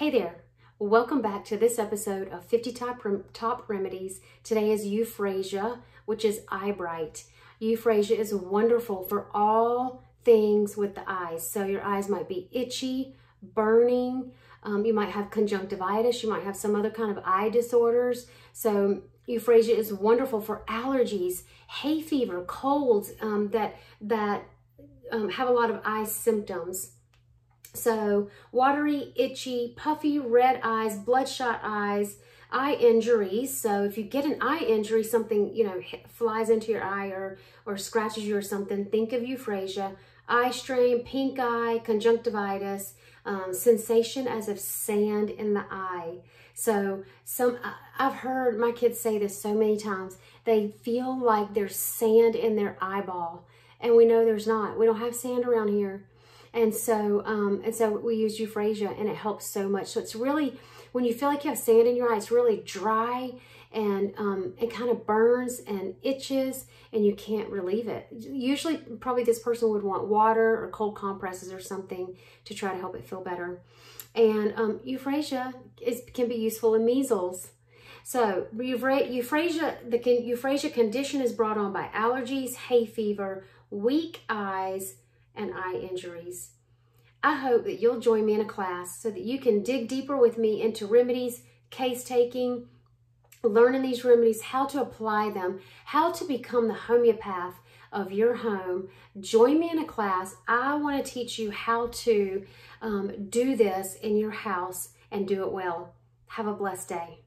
Hey there, welcome back to this episode of 50 Top, Top Remedies. Today is Euphrasia, which is eye bright. Euphrasia is wonderful for all things with the eyes. So your eyes might be itchy, burning, um, you might have conjunctivitis, you might have some other kind of eye disorders. So Euphrasia is wonderful for allergies, hay fever, colds um, that, that um, have a lot of eye symptoms. So watery, itchy, puffy, red eyes, bloodshot eyes, eye injuries. So if you get an eye injury, something, you know, flies into your eye or, or scratches you or something, think of euphrasia. Eye strain, pink eye, conjunctivitis, um, sensation as of sand in the eye. So some, I've heard my kids say this so many times. They feel like there's sand in their eyeball. And we know there's not. We don't have sand around here. And so, um, and so we use euphrasia and it helps so much. So it's really, when you feel like you have sand in your eye, it's really dry and um, it kind of burns and itches and you can't relieve it. Usually, probably this person would want water or cold compresses or something to try to help it feel better. And um, euphrasia is, can be useful in measles. So euphrasia, the euphrasia condition is brought on by allergies, hay fever, weak eyes, and eye injuries. I hope that you'll join me in a class so that you can dig deeper with me into remedies, case taking, learning these remedies, how to apply them, how to become the homeopath of your home. Join me in a class. I want to teach you how to um, do this in your house and do it well. Have a blessed day.